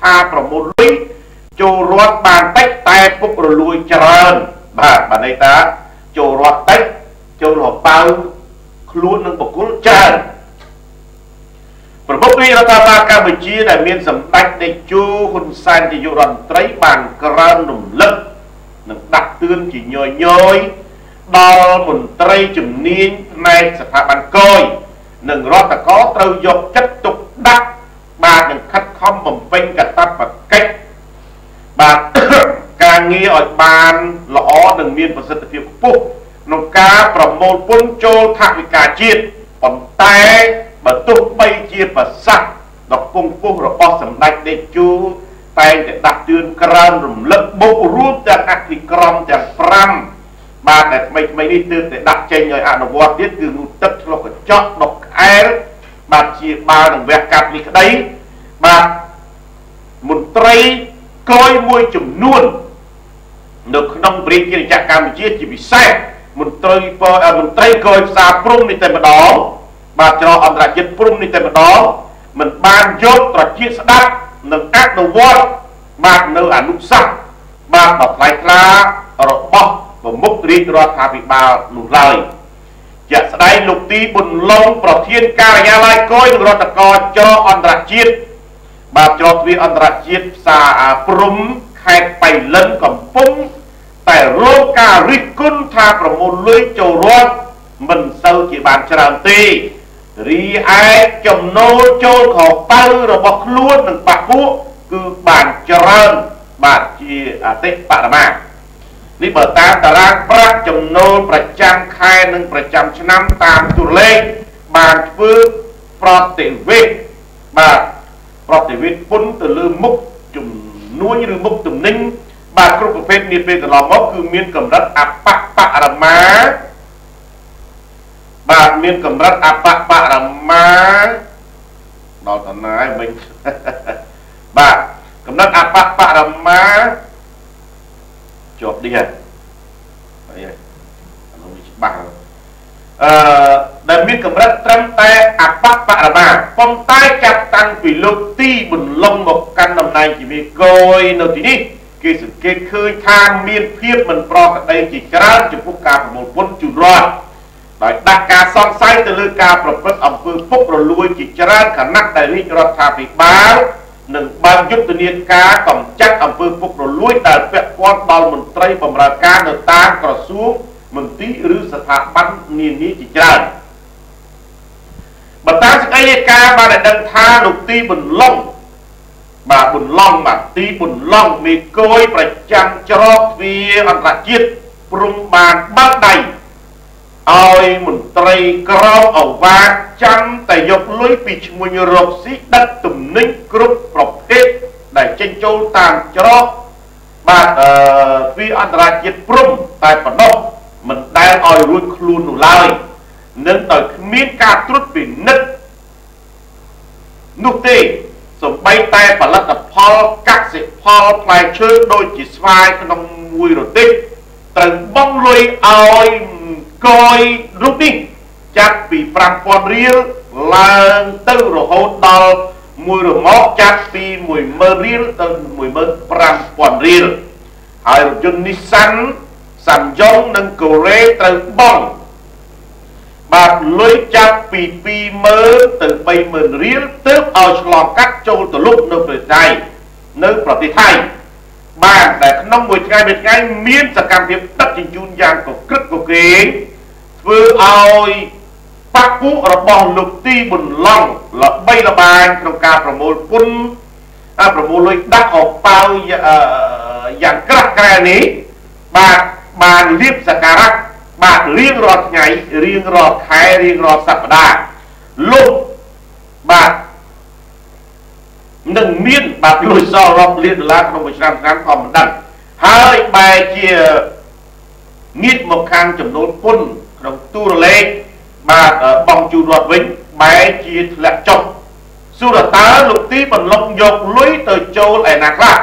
ថាប្រមូលលុយចូលរដ្ឋបានតិចតែពុករលួយច្រើនបាទបានន័យថាចូលរដ្ឋតិចចូលរប៉ៅខ្លួននឹងបកគលច្រើនប្រមុខរាជរដ្ឋាភិបាលកម្ពុជាដែលមានសម្ដេចតេជោហ៊ុនសែននាយករដ្ឋមន្ត្រីបានក្រើនរំលឹកនិងដាក់ទឿនជាញយញយដល់មន្ត្រីជំនាញផ្នែកស្ថាប័នកយនិងរដ្ឋកោត្រូវយកចិត្តទុកដាក់ បាទនឹងខិតខំបំពេញកាតព្វកិច្ចបាទការងារឲ្យបានល្អនិងមានប្រសិទ្ធភាពខ្ពស់ក្នុងការប្រមូលពន្ធចូលថវិកាជាតិប៉ុន្តែបើទោះបីជាប្រសាសន៍ដ៏គង់ពុះរបស់សម្ដេចតេជោតែងតែដាក់ទឿនក្រើនរំលឹកបុករួមទាំងអធិក្រមទាំង5បាទតែថ្មីថ្មីនេះទើបតែដាក់ចេញឲ្យអនុវត្តទៀតគឺងូទឹកឆ្លុះកញ្ចក់ដុកក្អែល បាទជាបាល់នឹងវះកាត់នេះក្តីបាទមន្ត្រីកយមួយចំនួននៅក្នុងព្រះរាជាណាចក្រកម្ពុជាជាពិសេសមន្ត្រីមន្ត្រីកយផ្សារព្រំនេះតែម្ដងបាទច្រកអន្តរជាតិព្រំនេះតែម្ដងមិនបានយកត្រចៀកស្ដាប់និងអនុវត្តបាទនៅអនុសាសន៍បាទដ៏ថ្លៃថ្លារបស់ប្រមុខរាជរដ្ឋាភិបាលនោះឡើយ ជាក់ស្ដែងលោកទីប៊ុនឡុងប្រធានការិយាល័យកយនឹងរដ្ឋកោច្រកអន្តរជាតិបាទច្រកទ្វារអន្តរជាតិផ្សារព្រំខេត្តបៃលិនកំពុងតែរងការរិះគន់ថាប្រមូលលុយចូលរដ្ឋមិនសូវជាបានច្រើនទេរីឯចំណូលចូលខោប៉ៅរបស់ខ្លួននិងបាក់ពួកគឺបានច្រើនបាទជាអតិបរមា នេះបើតាមតារាងប្រាក់ចំណូលប្រចាំខែនិងប្រចាំឆ្នាំតាមទូលេខបានធ្វើប្រតិវេតបាទប្រតិវេតពុនទៅលើមុខចំនួនឬមុខទំនិញបាទគ្រប់ប្រភេទនាពេលកន្លងមកគឺមានកម្រិតអបបរមាបាទមានកម្រិតអបបរមាដល់តណាយមិញបាទកម្រិតអបបរមា ជាប់នេះហើយអីហើយអានោះវាច្បាស់អឺដែលមានកម្រិតត្រឹមតែអបបរមាប៉ុន្តែចាប់តាំងពីលោកទីបន្លំមកកាន់តំណែងជាមេកយនៅទីនេះគេសង្កេតឃើញថាមានភាពមិនប្រក្រតីជាច្រើនចំពោះការប្រមូលពន្ធជូនរដ្ឋដោយដាក់ការសង្ស័យទៅលើការប្រព្រឹត្តអំពើពុករលួយជាច្រើនគណៈដែលរាជរដ្ឋាភិបាល និងបើកយុទ្ធនាការកម្ចាត់អំពើពុករលួយដែលពាក់ព័ន្ធដល់មន្ត្រីបម្រើការនៅតាមក្រសួងមន្ទីរឬស្ថាប័ននានាជាច្រើនបើតាមសេចក្តីរាយការណ៍បានឲ្យដឹងថាលោកទីបន្លំបាទបន្លំបាទទីបន្លំមេកយប្រចាំច្រកទ្វារអន្តរជាតិព្រំបានបើកដៃ ឲ្យមន្ត្រីក្រមអវាទចាំតែយកលុយពីឈ្មោះរកស៊ីដឹកទំនិញគ្រប់ប្រភេទដែលចេញចូលតាមច្រកបាទអឺទ្វារអន្តរជាតិព្រំតែប៉ុណ្ណោះមិនដែលឲ្យរួចខ្លួននោះឡើយនឹងដោយគ្មានការត្រួតពិនិត្យនោះទេសំបីតែផលិតផលកសិផលផ្លែឈើដូចជាស្វាយក្នុងមួយរទេះ ត្រូវបងលុយឲ្យកយរូបនេះចាប់ពី5000រៀលឡើងទៅរហូតដល់មួយរមាក់ចាប់ពី10000រៀលទៅ15000រៀលហើយរថយន្ត Nissan Samsung និង Korea ត្រូវបង់បាទលុយចាប់ពី20000ទៅ30000រៀលទើបឲ្យឆ្លងកាត់ចូលទៅលុបនៅប្រទេសថៃនៅប្រទេសថៃ បានដែលក្នុងមួយថ្ងៃមួយថ្ងៃមានសកម្មភាពដឹកជញ្ជូនយ៉ាងកក្រឹកកកេងធ្វើឲ្យបាក់ពួករបស់លោកទីបន្លង់ល្បីល្បាញក្នុងការប្រមូលពន្ធប្រមូលលុយដាក់អប៉ៅយ៉ាងក្រាស់ក្រែនេះបាទបានលៀបសក្ការៈបាទរៀងរាល់ថ្ងៃរៀងរាល់ខែរៀងរាល់សប្តាហ៍លោកបាទ នឹងមានបាទលុយសល់រាប់លានដុល្លារក្នុងមួយឆ្នាំឆ្នាំក៏មិនដឹងហើយបែរជាងៀតមកខាងចំនួនពន្ធក្នុងទូរលេខបាទបងជូនរដ្ឋវិញបែរជាធ្លាក់ចុះសុរតើលោកទីបន្លំយកលុយទៅចូលឯណាខ្លះ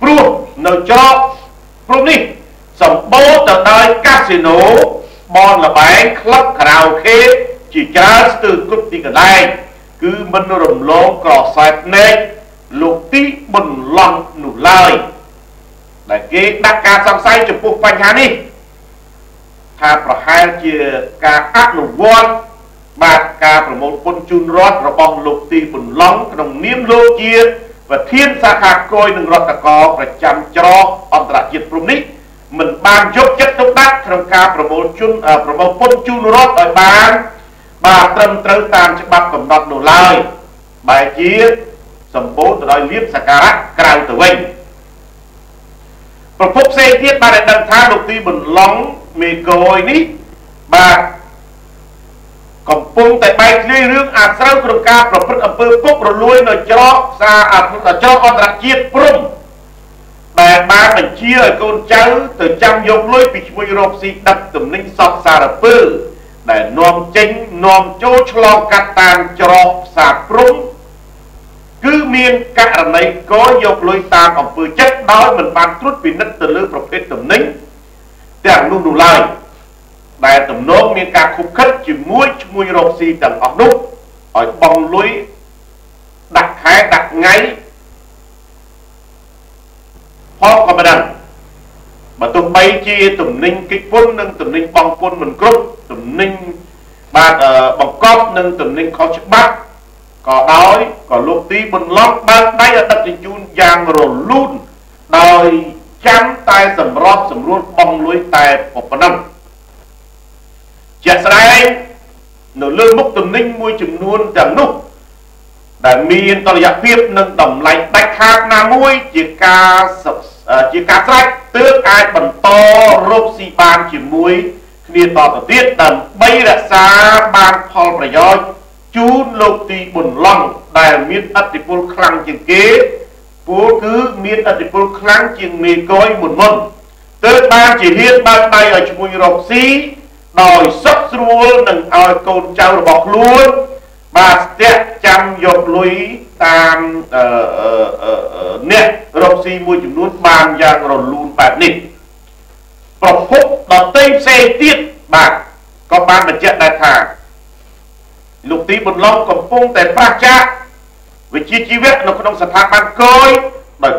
ព្រោះនៅច្រកព្រំនេះសម្បូរទៅដោយកាស៊ីណូបនលបែងក្លឹបខារ៉ាអូខេជាច្រើនស្ទើរគ្រប់ទីកន្លែង គឺមិនរំលងក្រសែភ្នែកលោកទីបន្លំនោះឡើយដែលគេដាក់ការសង្ស័យចំពោះបញ្ហានេះថាប្រហែលជាការអនុវត្តបាទការប្រមូលពន្ធជូនរដ្ឋរបស់លោកទីបន្លំក្នុងនាមលោកជាប្រធានសាខាគយនឹងរដ្ឋកោប្រចាំច្រកអន្តរជាតិព្រំនេះមិនបានយកចិត្តទុកដាក់ក្នុងការប្រមូលជូនប្រមូលពន្ធជូនរដ្ឋឲ្យបាន បាទត្រឹមត្រូវតាមច្បាប់កំណត់នោះឡើយបែរជាសម្បូរទៅដោយលៀបសក្ការៈក្រៅទៅវិញប្រភពផ្សេងទៀតបានឲ្យដឹងថាលោកទីបន្លងមេកយនេះបាទកំពុងតែបែកធ្លាយរឿងអាស្រូវក្នុងការប្រព្រឹត្តអំពើពុករលួយនៅច្រកផ្សារអច្រកអន្តរជាតិព្រំដែលបានបញ្ជាឲ្យកូនចៅទៅចាំយកលុយពីឈ្មោះរកស៊ីដឹកទំនិញសពសារពើ ដែលនាំចេញនាំចូលឆ្លងកាត់តាមច្រកផ្សារព្រំគឺមានករណីកយកលុយតាមអំពើចិត្តដោយមិនបានត្រួតពិនិត្យទៅលើប្រភេទទំនិញទាំងនោះនោះឡើយដែលទំនងមានការខុបខិតជាមួយឈ្មោះរកស៊ីទាំងអស់នោះឲ្យបងលុយដាក់ខែដាក់ថ្ងៃផលក៏មិនដឹងបើទោះបីជាទំនិញកិច្ចពន្ធនិងទំនិញបងពន្ធមិនគ្រប់ ទំនិញបាទបង្កប់និងទំនិញខុសច្បាប់ក៏ដោយក៏លោកទីបន្លប់បើកដៃឲ្យដឹកជញ្ជូនយ៉ាងរលូនដោយចាំតែសម្របសម្រួលបងលួយតែប៉ុណ្ណឹងជាក់ស្ដែងនៅលើមុខទំនិញមួយចំនួនទាំងនោះដែលមានតលយៈភាពនិងតម្លៃដាច់ខាតណាមួយជាការជាការស្រេចទើបអាចបន្តរកស៊ីបានជាមួយ គ្នាតទៅទៀតដើម្បីរក្សាបានផលប្រយោជន៍ជូនលោកទីបុនឡង់ដែលមានអធិពលខ្លាំងជាងគេពលគឺមានអធិពលខ្លាំងជាងមេកយមុនមុនទើបបានជាហ៊ានបើកដៃឲ្យឈ្មោះរកស៊ីដោយសុខស្រួលនឹងឲ្យកូនចៅរបស់ខ្លួនបាទស្ទាក់ចាំយកលុយតាមអ្នករកស៊ីមួយចំនួនបានយ៉ាងរលូនបែបនេះ ប្រភពដតីផ្សេងទៀតបាទក៏បានបញ្ជាក់ដែរថាលោកទីបន្លំកំពុងតែប្រឆាចវិជ្ជាជីវៈនៅក្នុងស្ថាប័នកយដោយ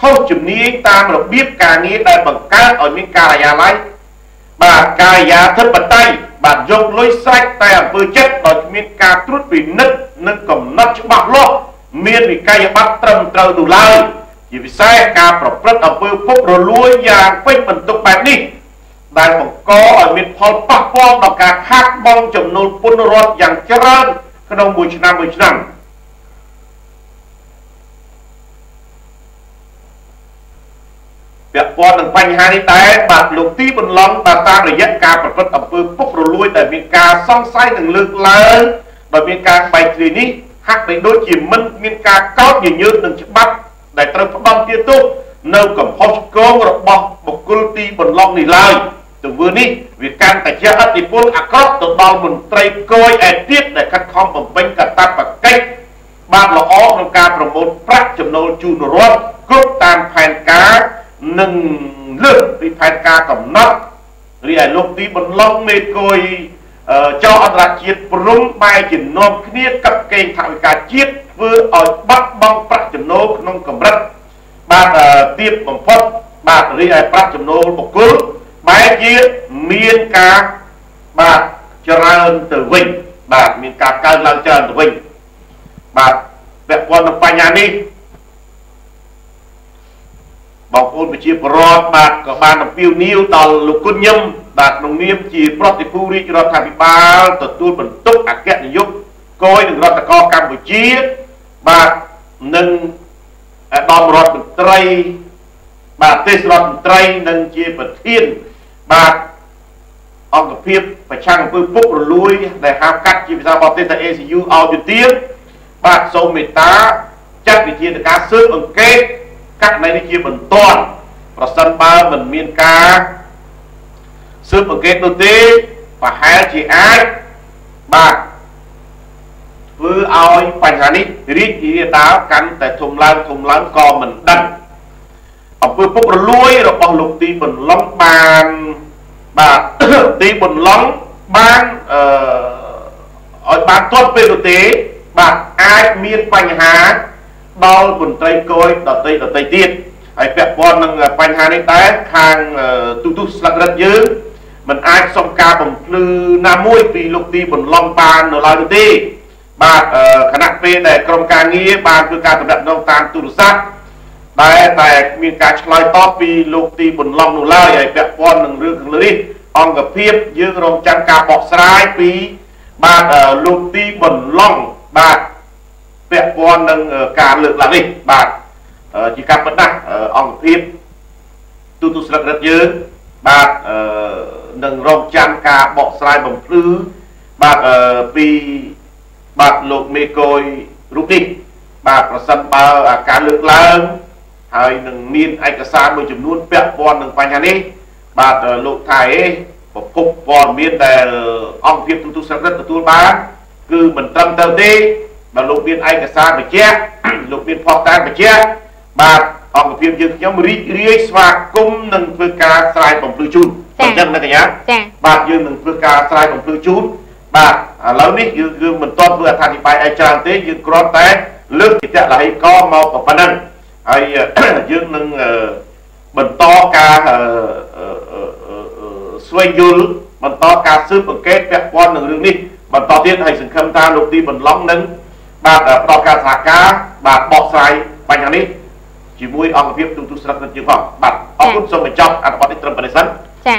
ខុសជំនាញតាមរបៀបការងារដែលបង្កើតឲ្យមានការិយាល័យបាទការិយាធិបតេយ្យបាទយកលុយស្រេចតែអំពើចិត្តដោយគ្មានការត្រួតពិនិត្យនិងកំណត់ច្បាស់លាស់មានវិក័យប័ត្រត្រឹមត្រូវនោះឡើយ ជាពិសេសការប្រព្រឹត្តអំពើពុករលួយយ៉ាងពេញបន្ទុកបែបនេះដែលបង្កឲ្យមានផលប៉ះពាល់ដល់ការខាតបង់ចំណូលពន្ធរដ្ឋយ៉ាងច្រើនក្នុងមួយឆ្នាំមួយឆ្នាំពាក់ព័ន្ធនឹងបញ្ហានេះដែរបាទលោកទីបន្លំបាទតាមរយៈការប្រព្រឹត្តអំពើពុករលួយដែលមានការសង្ស័យនិងលើកឡើងដោយមានការបែកធ្លាយនេះហាក់បីដូចជាមិនមានការកោតញញើតនឹងច្បាប់ ដែលត្រូវផ្ដំទាទោសនៅកំហុសឆ្គងរបស់បុគ្គលទីបន្លំនេះឡើយទង្វើនេះវាកាន់តែជាអតិពលអាក្រក់ទៅដល់មន្ត្រីគយឯទៀតដែលខិតខំបំពេញកាតព្វកិច្ចបានល្អក្នុងការប្រមូលប្រាក់ចំណូលជូនរដ្ឋគ្រប់តាមផែនការនិងលើកពីផែនការកំណត់រីឯលោកទីបន្លំមេគយ ចោអន្តរជាតិព្រំបែរជានាំគ្នាកាត់កេងថវិកាជាតិធ្វើឲ្យបាត់បង់ប្រាក់ចំណូលក្នុងកម្រិតបាទទៀបបំផុតបាទរីឯប្រាក់ចំណូលបុគ្គលបែរជាមានការបាទច្រើនទៅវិញបាទមានការកើនឡើងច្រើនទៅវិញបាទពាក់ព័ន្ធនឹងបញ្ហានេះបងប្អូនប្រជាពលរដ្ឋបាទក៏បានអំពាវនាវដល់លោកគុណញឹម បាទក្នុងនាមជាប្រតិភូរាជរដ្ឋាភិបាលទទួលបន្ទុកអគ្គនាយកគយនឹងរដ្ឋកោកម្ពុជាបាទនិងអាដាមរដ្ឋមន្ត្រី បាទទេសរដ្ឋមន្ត្រីនិងជាប្រធានបាទអង្គភាពប្រឆាំងអំពើពុករលួយ ដែលហៅកាត់ជាភាសាបរទេសថា ACU ឲ្យទៅទៀតបាទសូមមេត្តាចាត់វិធានការស៊ើបអង្កេតករណីនេះជាបន្ទាន់ប្រសិនបើមិនមានការ ស៊ើបអង្កេតនោះទេប្រហែលជាអាចបាទធ្វើឲ្យបញ្ហានេះរីករាលដាលកាន់តែធំឡើងធំឡើងក៏មិនដឹងអំពើពុករលួយរបស់លោកទីបន្លំបានបាទទីបន្លំបានអឺឲ្យបានទាត់ពេលនោះទេបាទអាចមានបញ្ហាដល់មន្ត្រីគយដតីដតីទៀតហើយពាក់ព័ន្ធនឹងបញ្ហានេះដែរខាងទូទុះស្លឹករឹតយើង มันអាចសុំការបំភ្លឺណាមួយពីលោកទីបន្លំបាននៅឡើយទេបាទគណៈពេលដែលក្រុមការងារបានធ្វើការតំណាក់ដងតាមទូរស័ព្ទតែតែមានការឆ្លើយតបពីលោកទីបន្លំនោះឡើយហើយពាក់ព័ន្ធនឹងរឿងខាងលើនេះអង្គភាពយើងរងចាំការបកស្រាយពីបាទលោកទីបន្លំបាទពាក់ព័ន្ធនឹងការលើកឡើងនេះបាទជាការពិតណាស់អង្គភាពទូទូស្លឹករឹតយើងបាទ នឹងរងចាំការបកស្រាយបំភ្លឺបាទពីបាទលោកមេកយរូបនេះបាទប្រសិនបើការលើកឡើងហើយនឹងមានឯកសារមួយចំនួនពាក់ព័ន្ធនឹងបញ្ហានេះបាទលោកថាអេប្រភពព័ត៌មានដែលអង្គភាពទូទូស្រុករដ្ឋទទួលបានគឺមិនត្រឹមត្រូវទេបើលោកមានឯកសារបញ្ជាក់លោកមានផុសតាងបញ្ជាក់បាទអង្គភាពយើងខ្ញុំរីករាយស្វាគមន៍នឹងធ្វើការស្រាយបំភ្លឺជូន អញ្ចឹងណាកញ្ញាចា៎បាទយើងនឹងធ្វើការស្រាយបំភ្លឺជូនបាទឥឡូវនេះយើងយើងមិនទាន់ធ្វើអត្ថាធិប្បាយអីច្រើនទេយើងគ្រាន់តែលើកចិត្តលហិកមកប៉ុណ្ណឹងហើយយើងនឹងបន្តការស្វែងយល់បន្តការស៊ើបអង្កេតពាក់ព័ន្ធនឹងរឿងនេះបន្តទៀតហើយសង្ឃឹមថាលោកទីបន្លំនឹងបាទផ្ដល់ការសហការបាទបកស្រាយបញ្ហានេះជាមួយអង្គភាពទូតស្រុកនឹងជាផងបាទអរគុណសូមបញ្ចប់អត្ថបទនេះត្រឹមប៉ុណ្្នេះសិន ចា៎